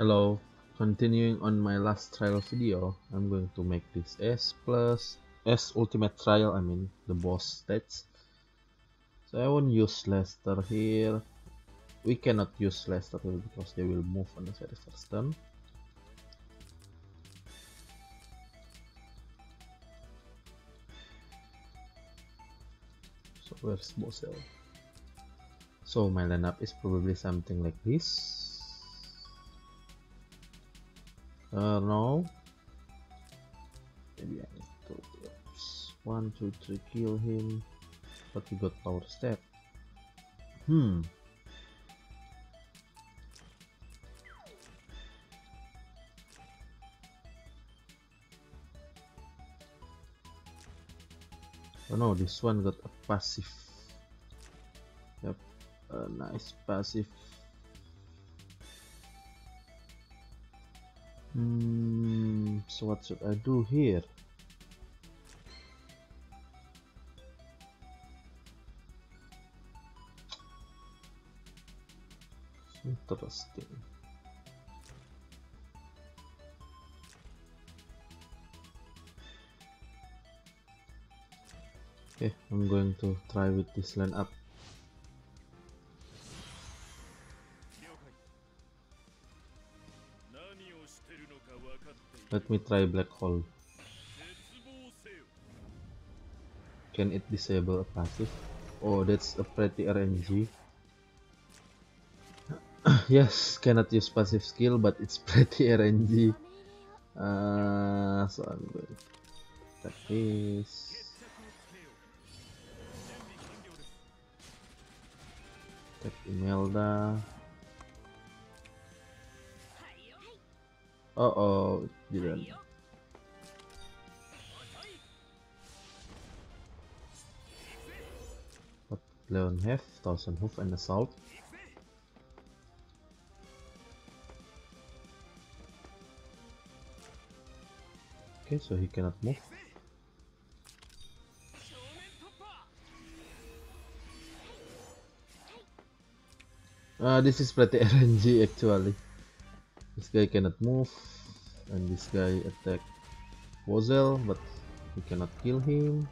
Hello, continuing on my last trial video, I'm going to make this S plus S ultimate trial, I mean the boss stats. So I won't use Lester here. We cannot use Lester here because they will move on the very first turn. So where's Bozel? So my lineup is probably something like this. Uh, no. Maybe I need to one, two, three, kill him. But he got power step. Hmm. Oh no, this one got a passive. Yep, a nice passive Hmm, so what should I do here? Interesting. Okay, I'm going to try with this line up. Let me try black hole. Can it disable a passive? Oh, that's a pretty RNG. yes, cannot use passive skill, but it's pretty RNG. Uh, so I'm going to attack this. Attack Imelda. Uh oh, didn't. What Leon have? Thousand hoof and assault. Okay, so he cannot move. Uh, this is pretty RNG actually. This guy cannot move, and this guy attack Bozel, but he cannot kill him.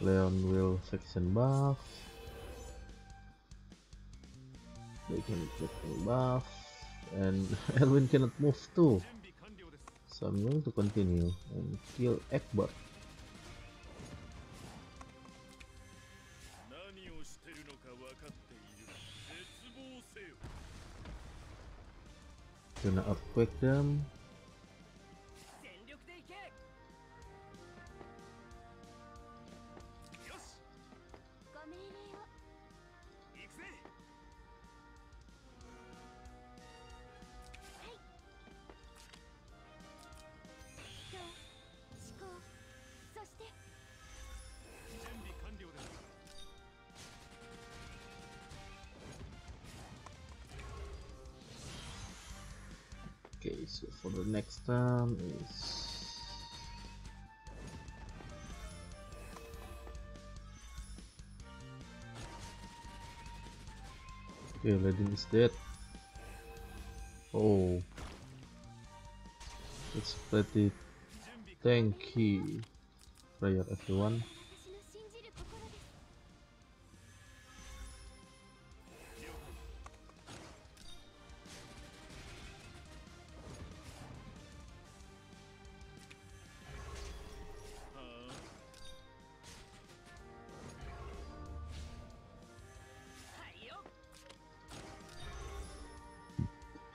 Leon will faction buff. They can get buff, and Elwin cannot move too. So I'm going to continue and kill Egbert. Gonna earthquake them. So for the next turn is Okay, Ledin is dead. Oh, it's pretty tanky. Prayer everyone.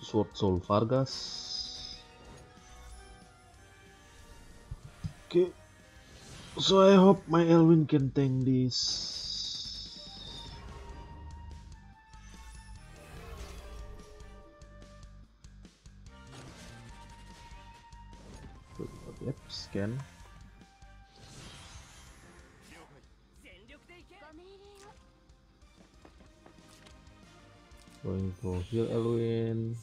Sword Soul Vargas. Okay, so I hope my Elwin can tank this. Yep, scan. Going to heal Elwin.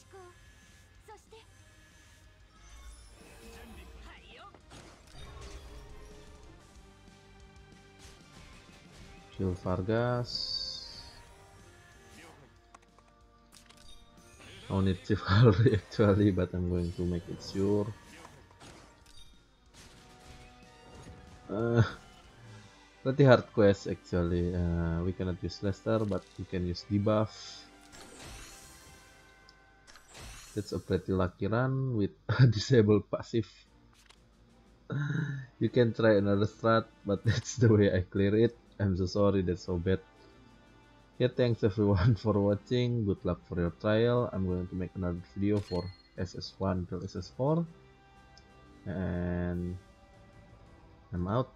Heal Vargas. on it chivalry actually but I'm going to make it sure. Uh, pretty hard quest actually. Uh, we cannot use Lester but we can use debuff. That's a pretty lucky run with a disabled passive. You can try another strat but that's the way I clear it I'm so sorry that's so bad. Yeah thanks everyone for watching. Good luck for your trial. I'm going to make another video for ss1 till ss4 and i'm out